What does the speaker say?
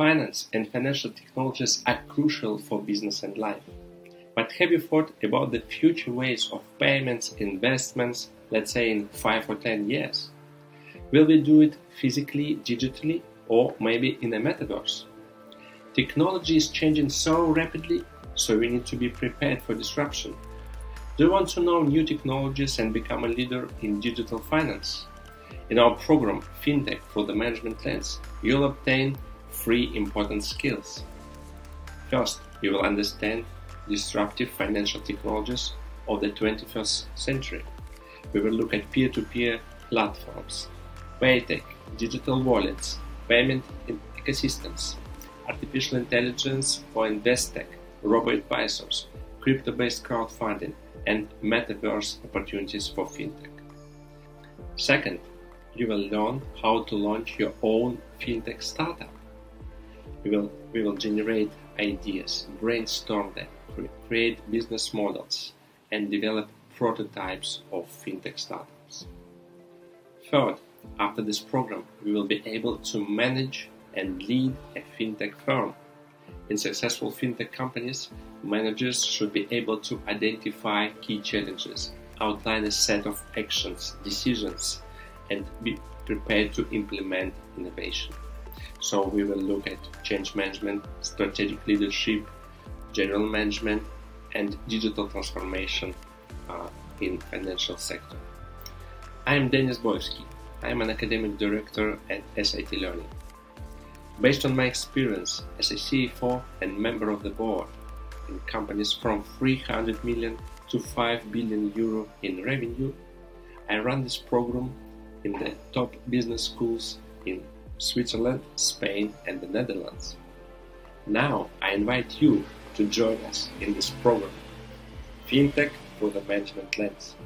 Finance and financial technologies are crucial for business and life. But have you thought about the future ways of payments, investments, let's say in 5 or 10 years? Will we do it physically, digitally, or maybe in a metaverse? Technology is changing so rapidly, so we need to be prepared for disruption. Do you want to know new technologies and become a leader in digital finance? In our program FinTech for the Management Lens, you'll obtain three important skills. First, you will understand disruptive financial technologies of the 21st century. We will look at peer-to-peer platforms, paytech, digital wallets, payment ecosystems, artificial intelligence for investech, robo-advisors, crypto-based crowdfunding, and metaverse opportunities for fintech. Second, you will learn how to launch your own fintech startup. We will, we will generate ideas, brainstorm them, create business models, and develop prototypes of fintech startups. Third, after this program, we will be able to manage and lead a fintech firm. In successful fintech companies, managers should be able to identify key challenges, outline a set of actions, decisions, and be prepared to implement innovation. So we will look at change management, strategic leadership, general management, and digital transformation uh, in financial sector. I am Denis Boyski. I am an academic director at SIT Learning. Based on my experience as a CFO and member of the board in companies from 300 million to 5 billion euro in revenue, I run this program in the top business schools in Switzerland, Spain, and the Netherlands. Now I invite you to join us in this program, FinTech for the Management Lens.